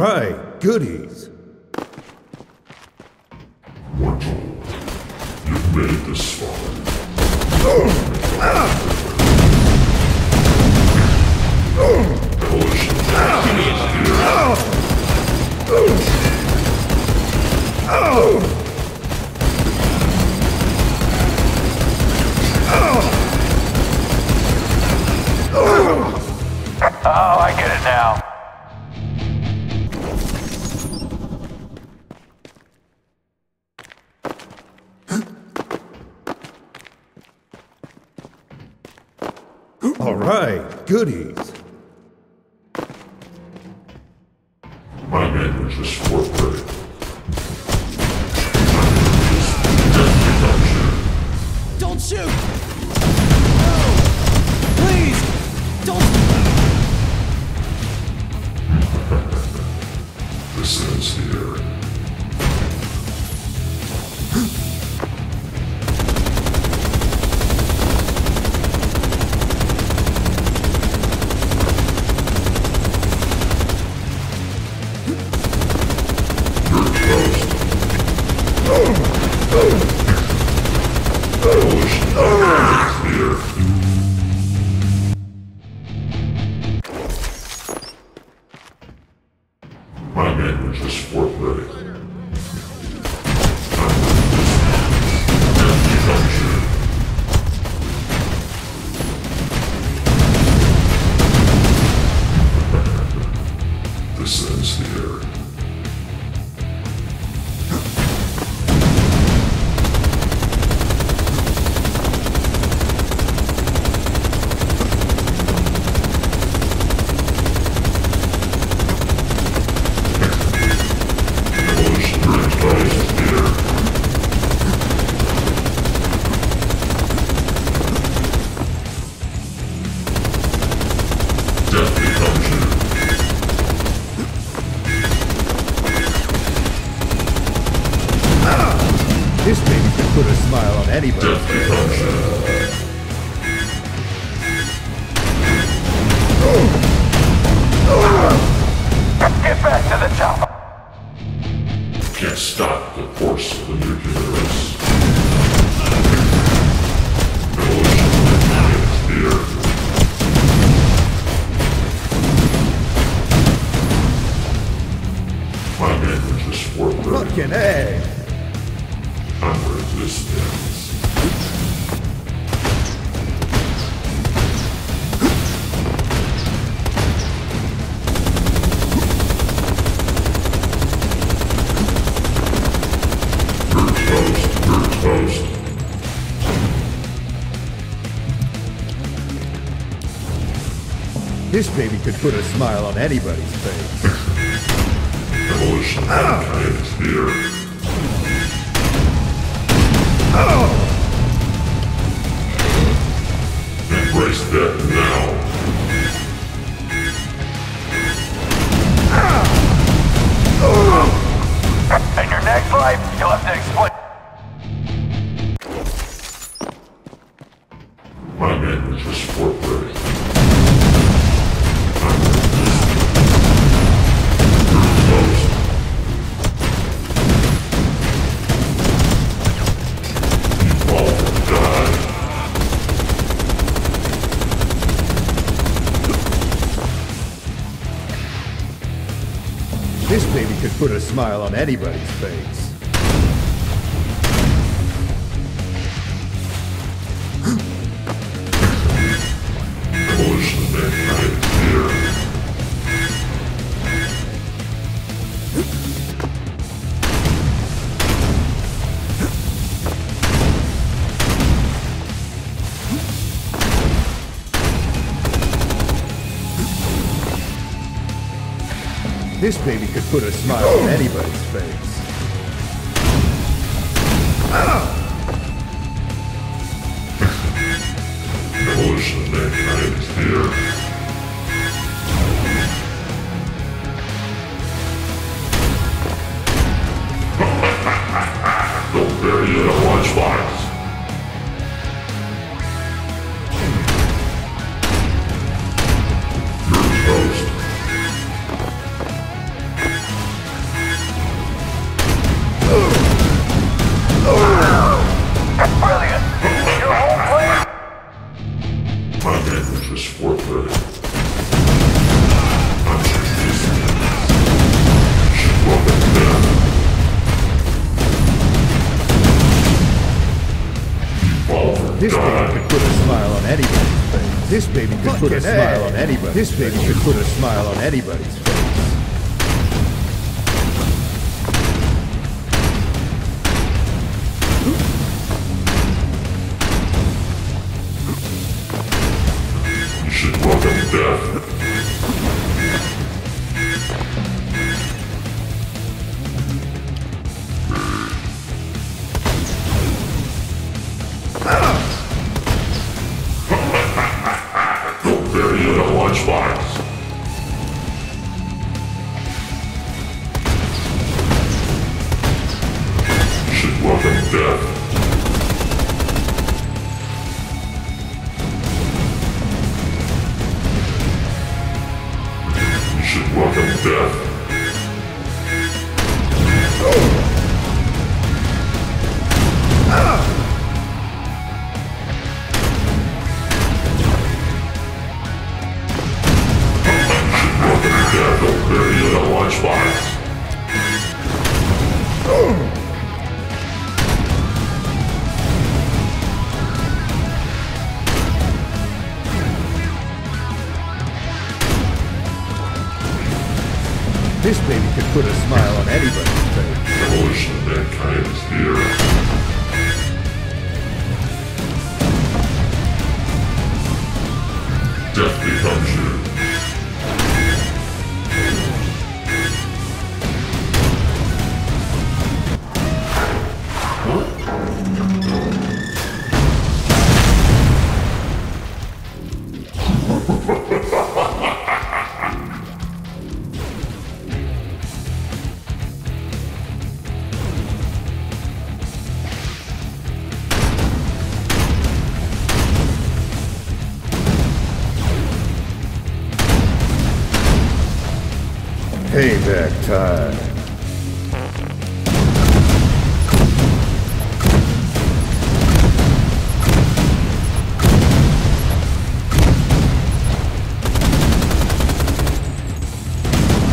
Right, goodies. You've made this far. Coalition Oh, goodies. My men were just fort ready. Don't shoot! No! Please! Don't... This ends the This This baby could put a smile on anybody's face. Coalition is here. Embrace that now. In your next life, you'll have to explain. My men were just baby could put a smile on anybody's face. This baby could put a smile on anybody's face. This baby could put a smile on anybody's face. This baby could put a smile on anybody. This baby could put a smile on anybody's face. This baby could put a smile on anybody's face. Of mankind is here. Death becomes you. Payback time.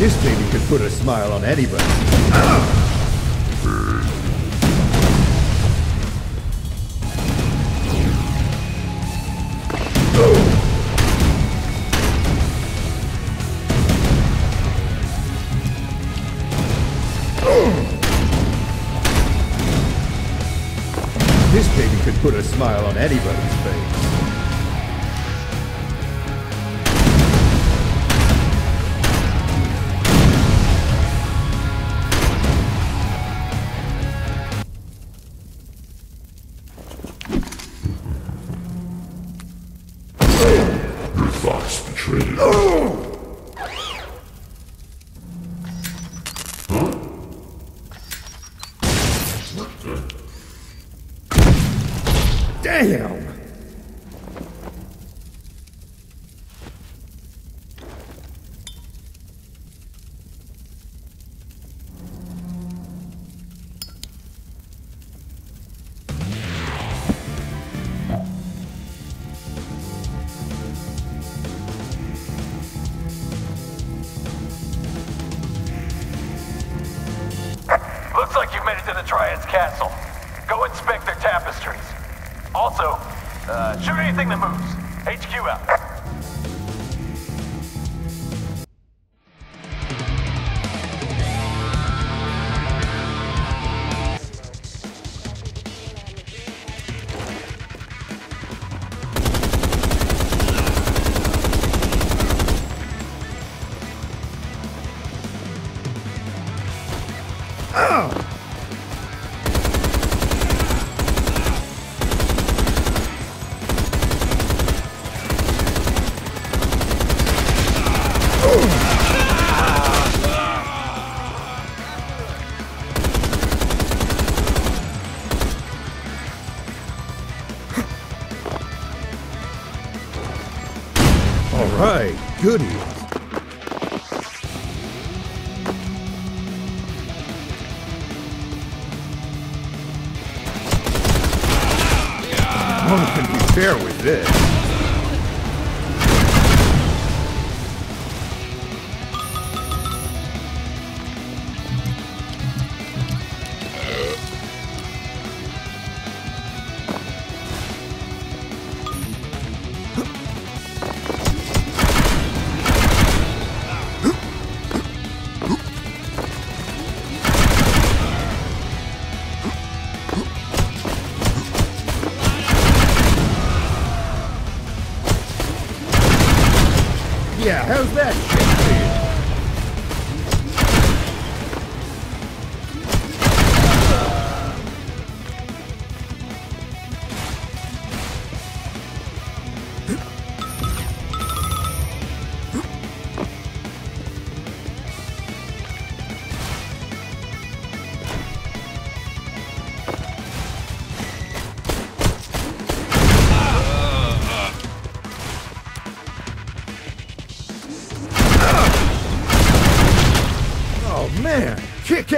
This baby could put a smile on anybody. Smile on anybody's face. Castle. Go inspect their tapestries. Also, uh, shoot anything that moves. HQ out. All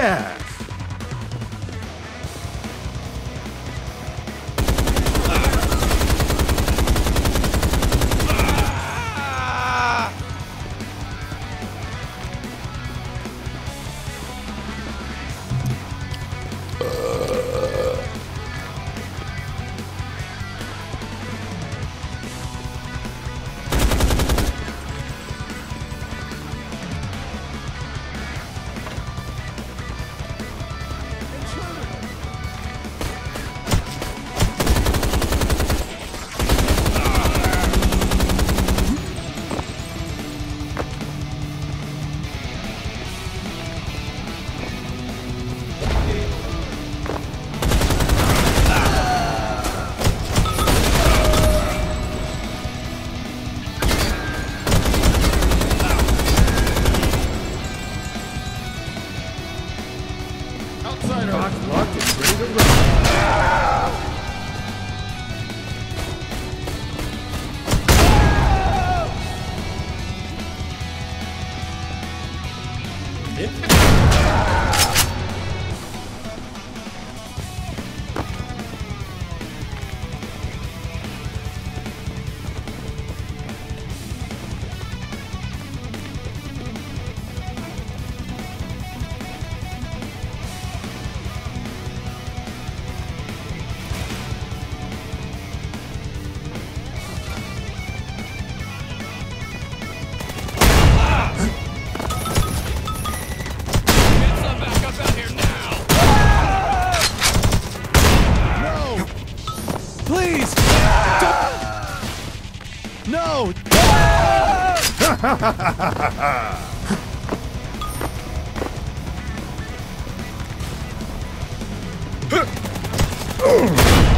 kick Please! Don't... No! Come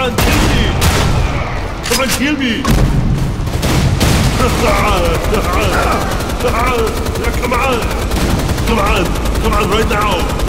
on, kill me! Come and kill me! Come on! Come on! Come on right now!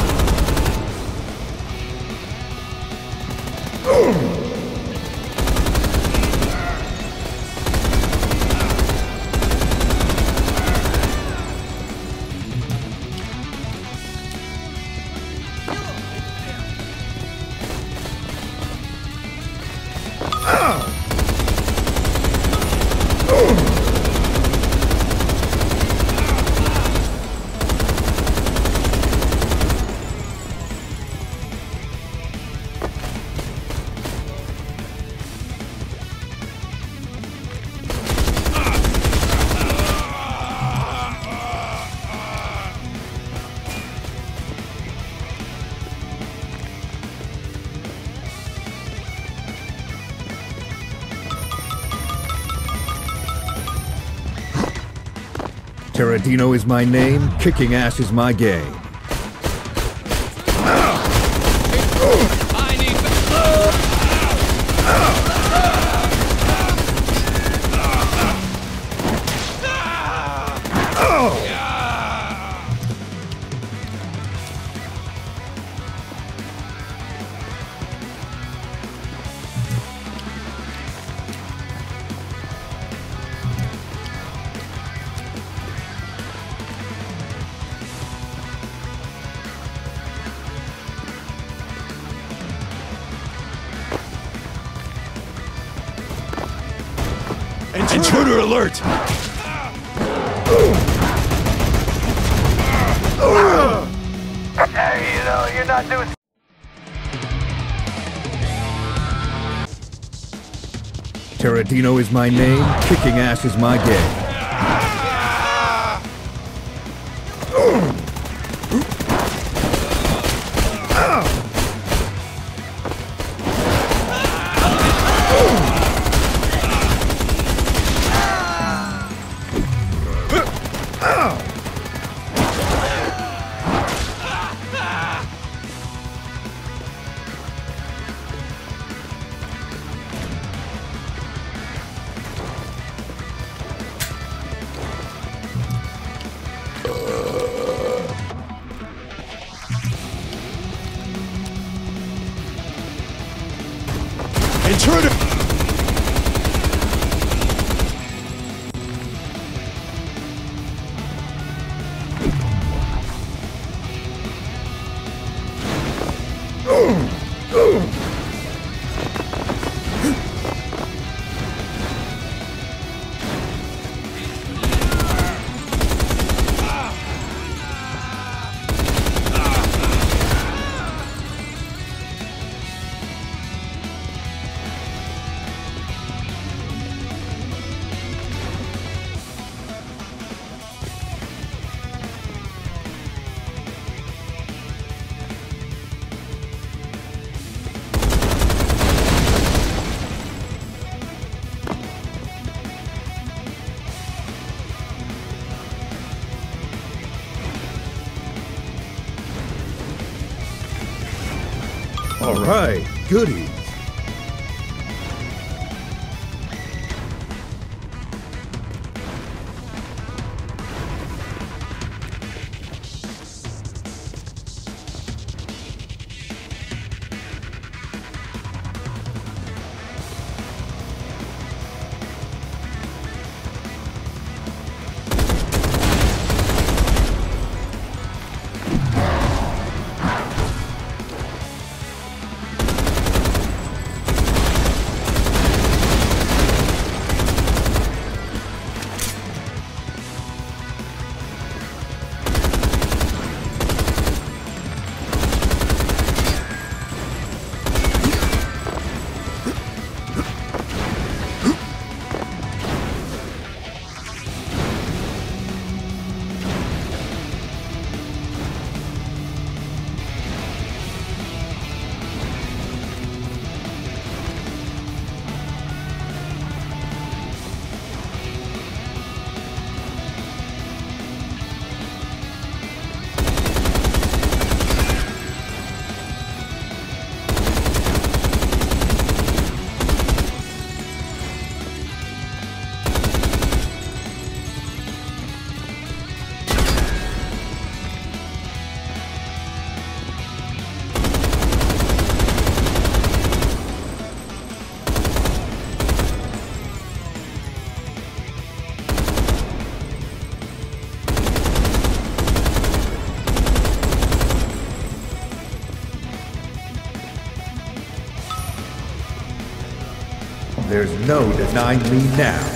Taradino is my name, kicking ass is my game. Alert! Hey, you know, you're not doing Taradino is my name, kicking ass is my game. All right, goodies. Denying me now.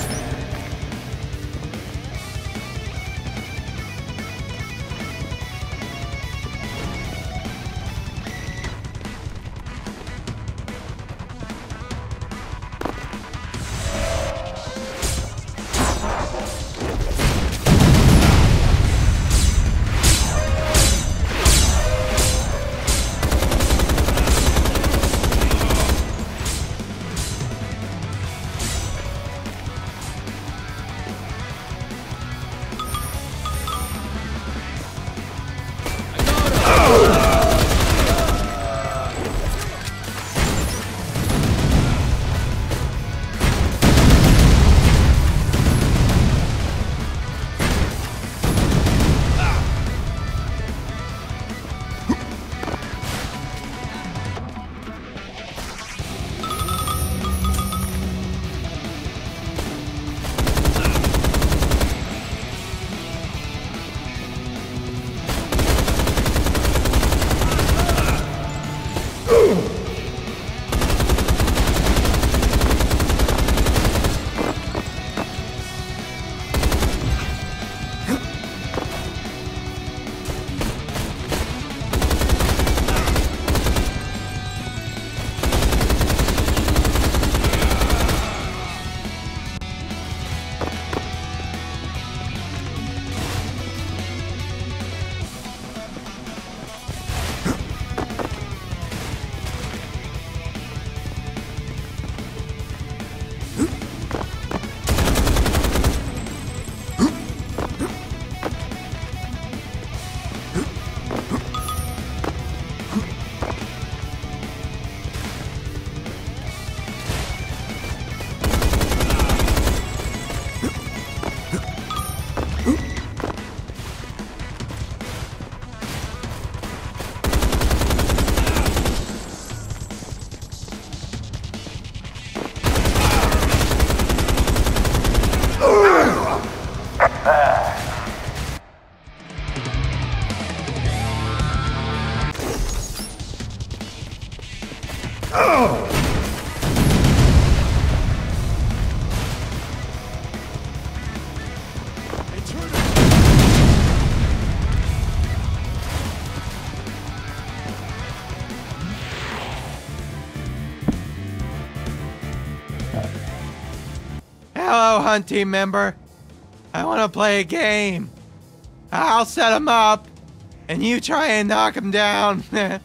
Hunt Team member. I want to play a game. I'll set him up, and you try and knock him down.